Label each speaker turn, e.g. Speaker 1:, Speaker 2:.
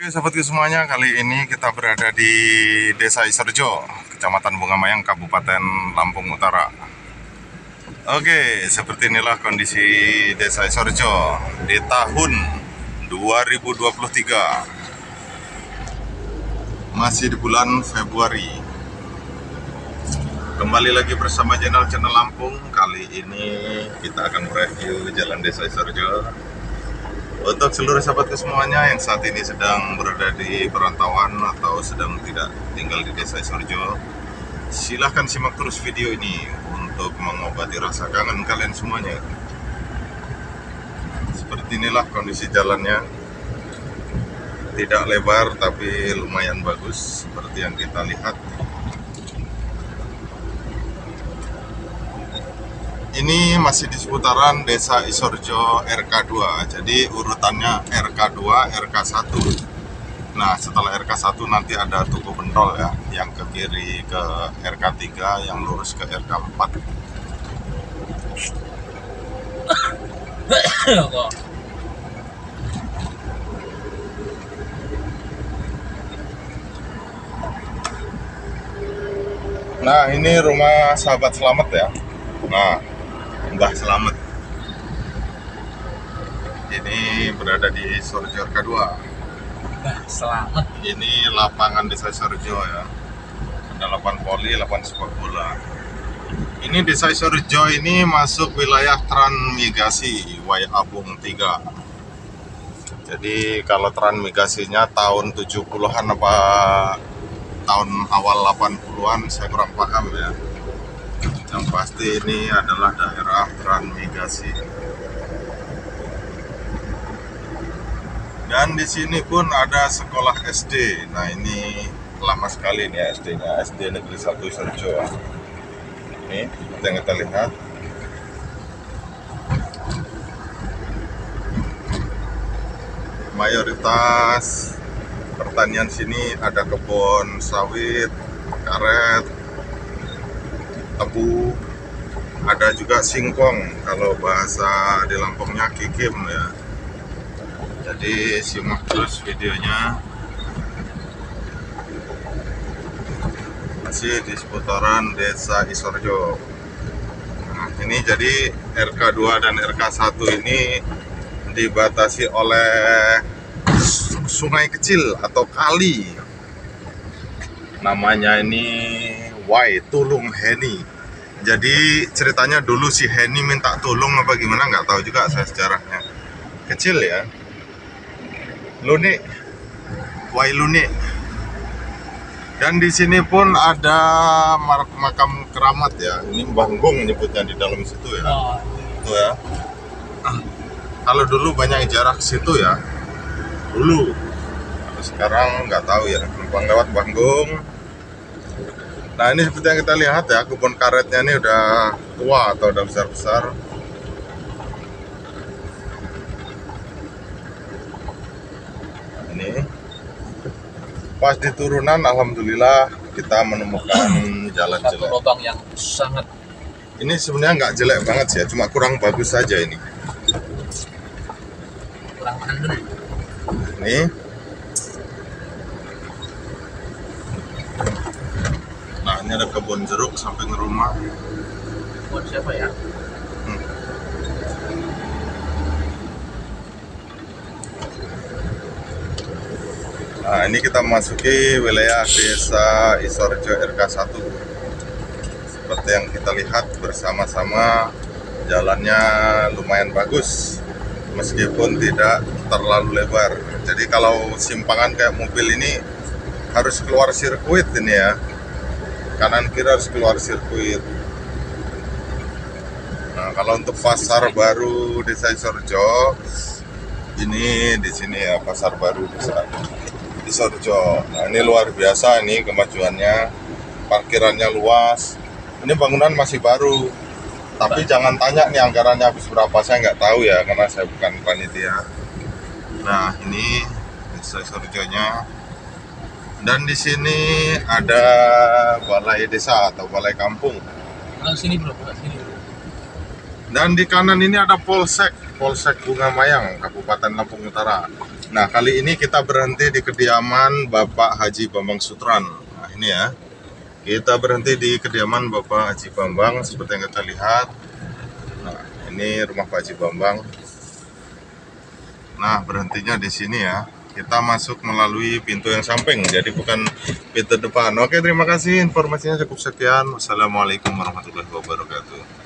Speaker 1: Oke sahabatku semuanya, kali ini kita berada di Desa Isorjo, Kecamatan Bungamayang, Kabupaten Lampung Utara. Oke, seperti inilah kondisi Desa Isorjo di tahun 2023. Masih di bulan Februari. Kembali lagi bersama channel Channel Lampung. Kali ini kita akan review Jalan Desa Isorjo untuk seluruh sahabatku semuanya yang saat ini sedang berada di perantauan atau sedang tidak tinggal di desa Sorjo, silahkan simak terus video ini untuk mengobati rasa kangen kalian semuanya. Seperti inilah kondisi jalannya, tidak lebar tapi lumayan bagus seperti yang kita lihat. Ini masih di seputaran Desa Isorjo RK2. Jadi urutannya RK2, RK1. Nah, setelah RK1 nanti ada Tugu Bentol ya, yang ke kiri ke RK3, yang lurus ke RK4. Nah, ini rumah sahabat selamat ya. Nah, Mbah Selamet. Ini berada di Sorjo RK2.
Speaker 2: Mbah Selamet.
Speaker 1: Ini lapangan Desa Sorjo ya. Ada lapangan voli, lapangan sepak bola. Ini Desa Sorjo ini masuk wilayah Transmigrasi Wai Abung 3. Jadi kalau transmigrasinya tahun 70-an apa tahun awal 80-an saya kurang paham ya pasti ini adalah daerah transmigrasi dan di sini pun ada sekolah SD nah ini lama sekali nih SD nya SD Negeri 1 Serjo. Ini yang kita lihat. Mayoritas pertanian sini ada kebun sawit karet tebu ada juga singkong kalau bahasa di Lampungnya kikim ya. Jadi simak terus videonya. Masih di seputaran desa Isorjo. Nah, ini jadi RK2 dan RK1 ini dibatasi oleh sungai kecil atau kali. Namanya ini Wai Tulung Heni. Jadi ceritanya dulu si Heni minta tolong apa gimana nggak tahu juga saya sejarahnya. Kecil ya. Luni, Wai Luni. Dan di sini pun ada makam keramat ya. Ini Banggong nyebutnya di dalam situ ya.
Speaker 2: Oh,
Speaker 1: Itu ya. Kalau dulu banyak jarak ke situ ya. Dulu. Sekarang nggak tahu ya. Numpang lewat Banggong, Nah ini seperti yang kita lihat ya kebun karetnya ini udah tua atau udah besar-besar. Nah, ini pas di turunan alhamdulillah kita menemukan jalan
Speaker 2: satu
Speaker 1: jelek.
Speaker 2: lubang yang sangat
Speaker 1: Ini sebenarnya nggak jelek banget sih ya, cuma kurang bagus saja ini.
Speaker 2: kurang mandiri.
Speaker 1: Ini ini ada kebun jeruk samping rumah.
Speaker 2: Buat siapa ya?
Speaker 1: Nah, ini kita memasuki wilayah desa Isorjo RK1. Seperti yang kita lihat bersama-sama jalannya lumayan bagus meskipun tidak terlalu lebar. Jadi kalau simpangan kayak mobil ini harus keluar sirkuit ini ya. Kanan kiri harus keluar sirkuit. Nah, kalau untuk pasar baru Desa Isorjo ini di sini ya pasar baru desa di Sorjo. Nah, ini luar biasa nih kemajuannya. Parkirannya luas. Ini bangunan masih baru. Tapi jangan tanya nih anggarannya habis berapa. Saya nggak tahu ya karena saya bukan panitia. Nah, ini desa Sorjonya. Dan di sini ada balai desa atau balai kampung.
Speaker 2: Kalau sini bro, bukan sini bro.
Speaker 1: Dan di kanan ini ada Polsek, Polsek Bunga Mayang, Kabupaten Lampung Utara. Nah, kali ini kita berhenti di kediaman Bapak Haji Bambang Sutran. Nah, ini ya. Kita berhenti di kediaman Bapak Haji Bambang seperti yang kita lihat. Nah, ini rumah Pak Haji Bambang. Nah, berhentinya di sini ya. Kita masuk melalui pintu yang samping, jadi bukan pintu depan. Oke, terima kasih. Informasinya cukup sekian. Wassalamualaikum warahmatullahi wabarakatuh.